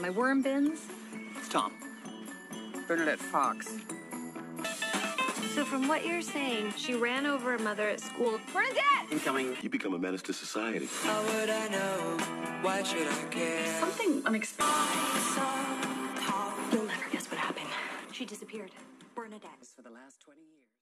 My worm bins. It's Tom. Bernadette Fox. So from what you're saying, she ran over a mother at school. Bernadette! Incoming. You become a menace to society. How would I know? Why should I care? Something unexpected. You'll never guess what happened. She disappeared. Bernadette. For the last 20 years.